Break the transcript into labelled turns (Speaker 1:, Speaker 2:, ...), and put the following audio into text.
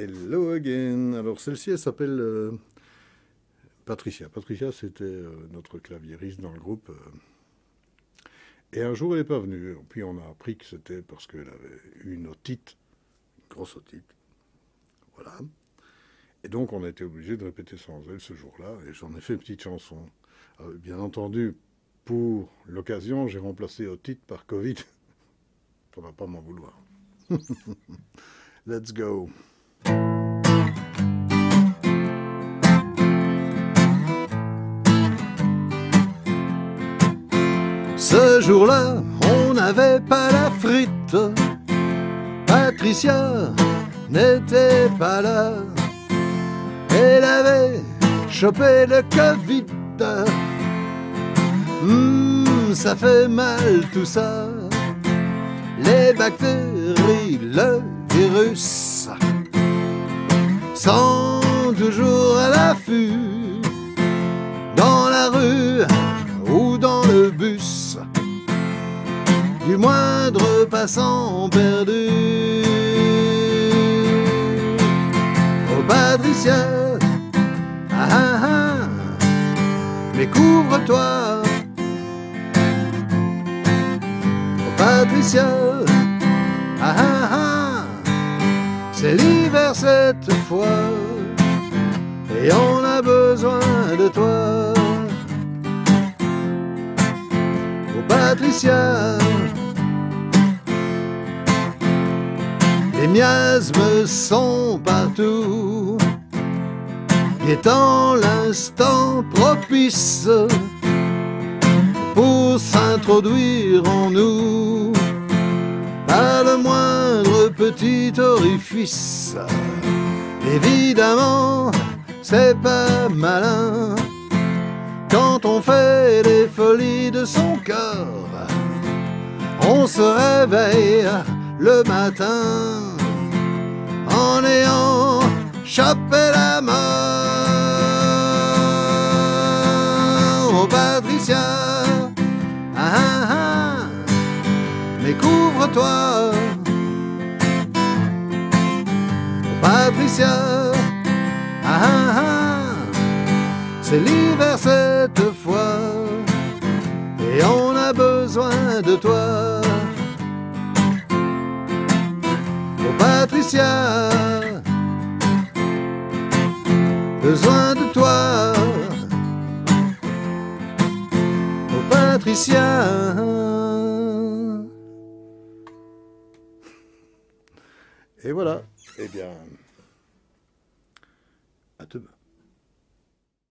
Speaker 1: Hello again. Alors celle-ci, elle s'appelle euh, Patricia. Patricia, c'était euh, notre claviériste dans le groupe. euh. et un jour, elle n'est pas venue. Puis on a appris que c'était parce qu'elle avait une otite, une grosse otite. Voilà. Et donc, on a été obligé de répéter sans elle ce jour-là. Et j'en ai fait une petite chanson. Bien entendu, pour l'occasion, j'ai remplacé otite par Covid. Faudra pas m'en vouloir. Let's go. Jour-là, on n'avait pas la frite. Patricia n'était pas là. Elle avait chopé le Covid. Hmm, ça fait mal tout ça. Les bactéries, le virus sont toujours à l'affût dans la rue ou dans le bus du moindre passant perdu. Oh Patricia, ah ah ah, mais couvre-toi. Oh Patricia, ah ah ah, c'est l'hiver cette fois et on a besoin de toi. Oh Patricia, les miasmes sont partout, étant l'instant propice pour s'introduire en nous par le moindre petit orifice. Évidemment, c'est pas malin quand on fait les folies de son corps. On se réveille le matin en ayant chopé la mort. Oh Patricia, ah ah ah, mais couvre-toi. Oh Patricia, ah ah ah, c'est l'hiver cette fois et on a besoin de toi. Patricia, besoin de toi. Oh Patricia. Et voilà. Eh bien, à demain.